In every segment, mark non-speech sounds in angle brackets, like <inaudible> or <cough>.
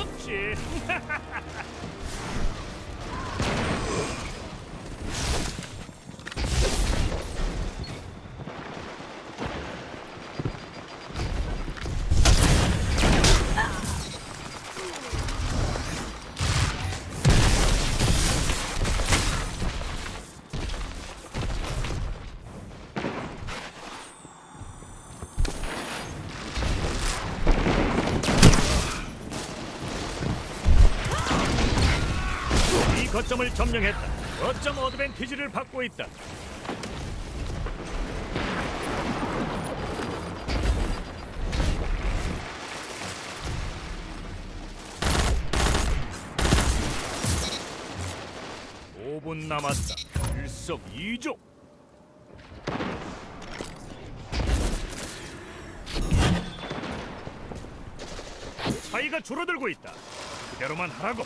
Upsi! <laughs> 거점을 점령했다. 거점 어드밴티지를 받고 있다. 오분 남았다. 일석이조. 차이가 줄어들고 있다. 그대로만 하라고.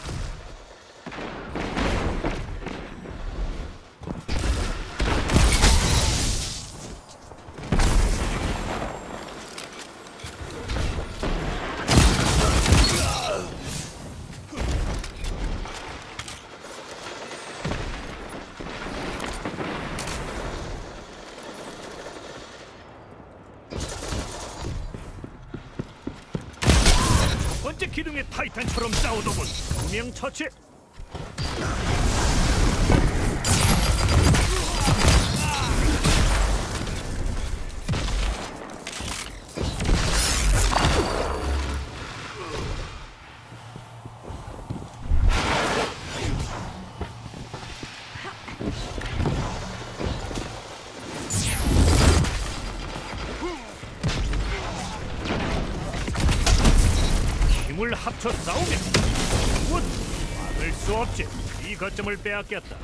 기둥의 타이탄처럼 싸우더군. 두명 처치. 합쳐 싸우면 곧 막을 수 없지. 이 거점을 빼앗겼다.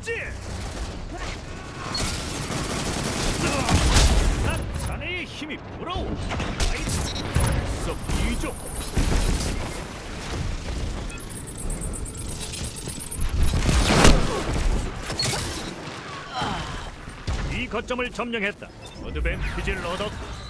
못했겠지. 난 자네의 힘이 부러워. 썩 이조. 이 거점을 점령했다. 어드밴티지를 얻었고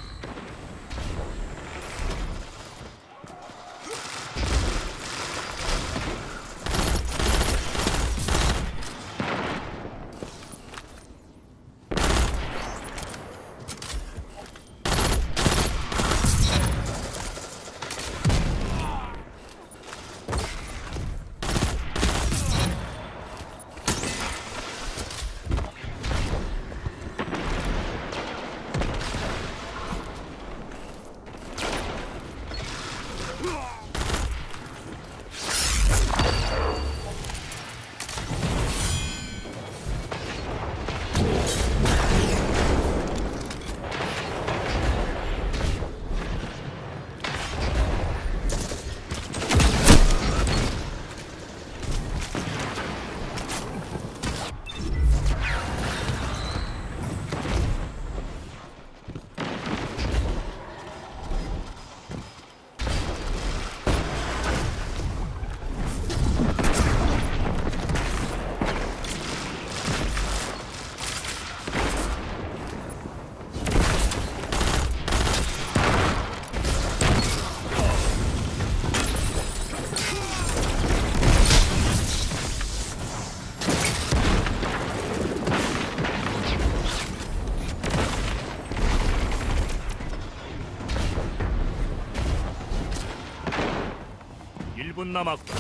일분 남았고.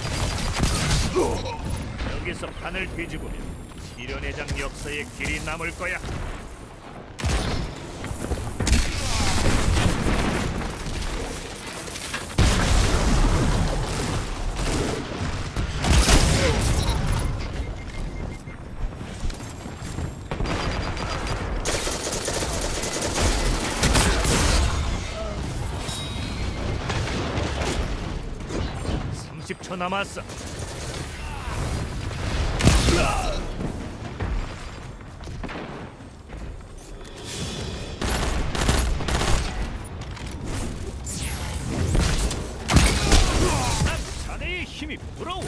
여기서 판을 뒤집으면 실현회장 역사의 길이 남을 거야 30초 남았어. 아, 자네의 힘이 부러워.